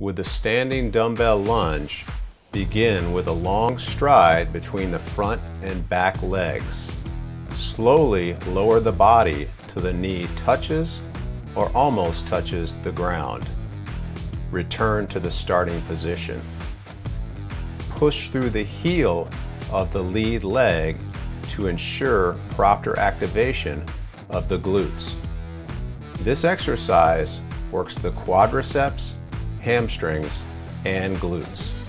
With the standing dumbbell lunge, begin with a long stride between the front and back legs. Slowly lower the body to the knee touches or almost touches the ground. Return to the starting position. Push through the heel of the lead leg to ensure proper activation of the glutes. This exercise works the quadriceps, hamstrings, and glutes.